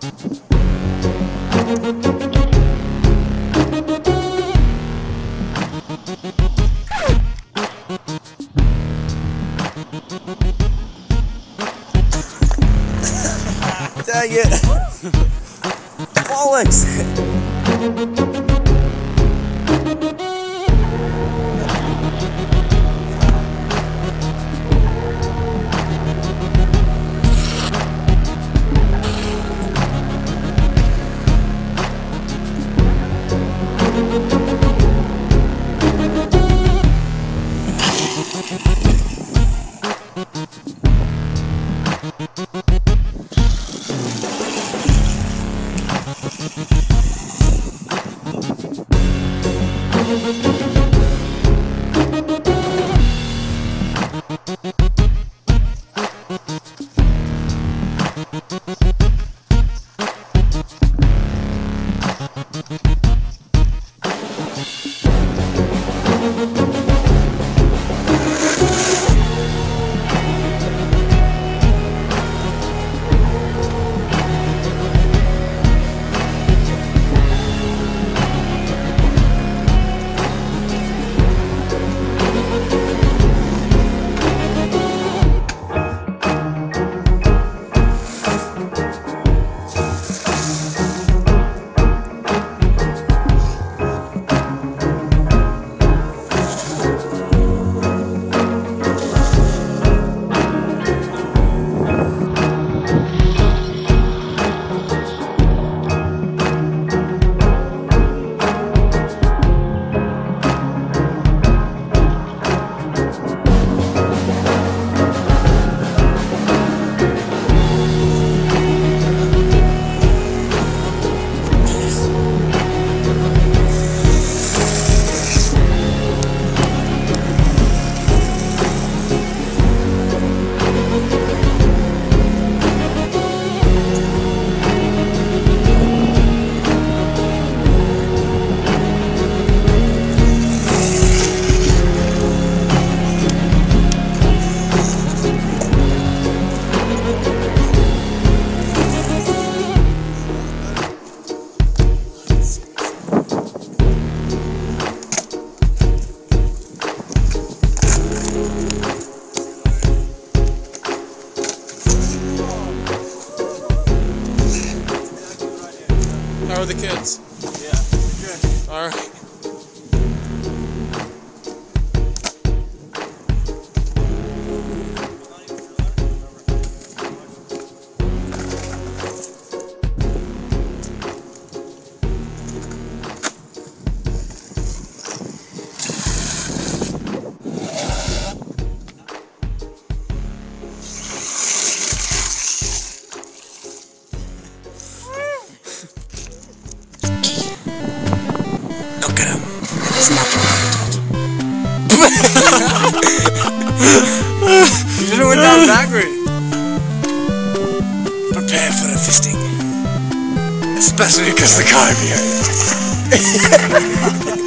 Dang it! Bollocks! How are the kids? Yeah, All right. It's not You should have went down backward. Prepare for the fisting. Especially because the car behind.